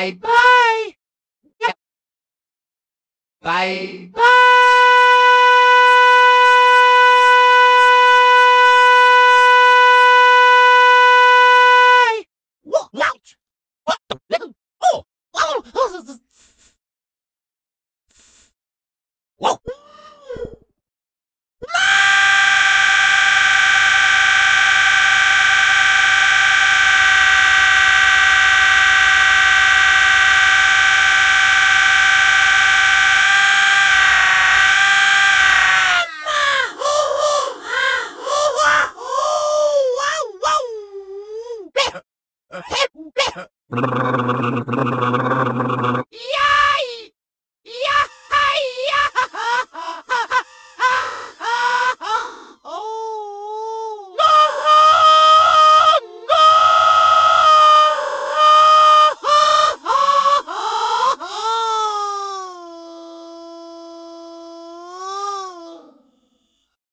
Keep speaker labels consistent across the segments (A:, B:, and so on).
A: Bye bye. Bye bye.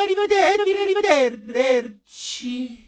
A: arrivederci, arrivederci.